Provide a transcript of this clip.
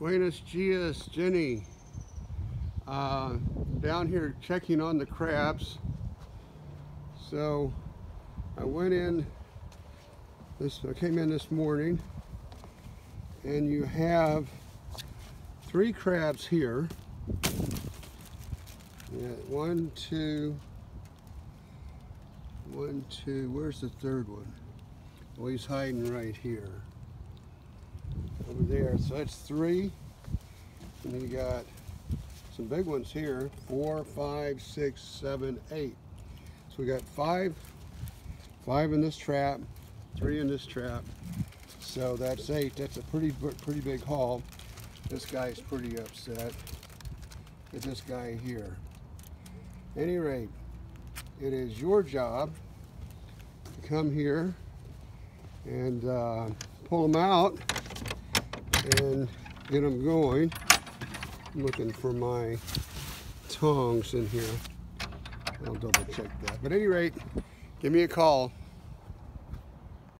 Buenos dias, Jenny. Uh, down here checking on the crabs. So I went in this I came in this morning and you have three crabs here. Yeah, one, two, one, two, where's the third one? Well, he's hiding right here. Over there, so that's three. And then you got some big ones here, four, five, six, seven, eight. So we got five, five in this trap, three in this trap. So that's eight. That's a pretty pretty big haul. This guy's pretty upset at this guy here. Any rate, it is your job to come here and uh, pull them out and get them going. I'm looking for my tongs in here. I'll double check that. But at any rate, give me a call.